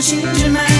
taşıncı merkez